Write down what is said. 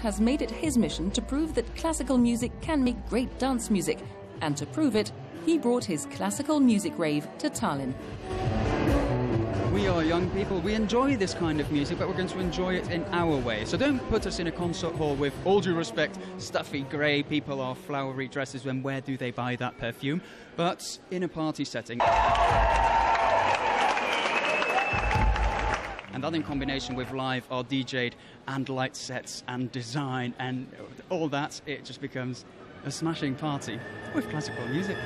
Has made it his mission to prove that classical music can make great dance music. And to prove it, he brought his classical music rave to Tallinn. We are young people. We enjoy this kind of music, but we're going to enjoy it in our way. So don't put us in a concert hall with, all due respect, stuffy grey people or flowery dresses when where do they buy that perfume? But in a party setting. And that in combination with live or DJ'd and light sets and design and all that, it just becomes a smashing party with classical music.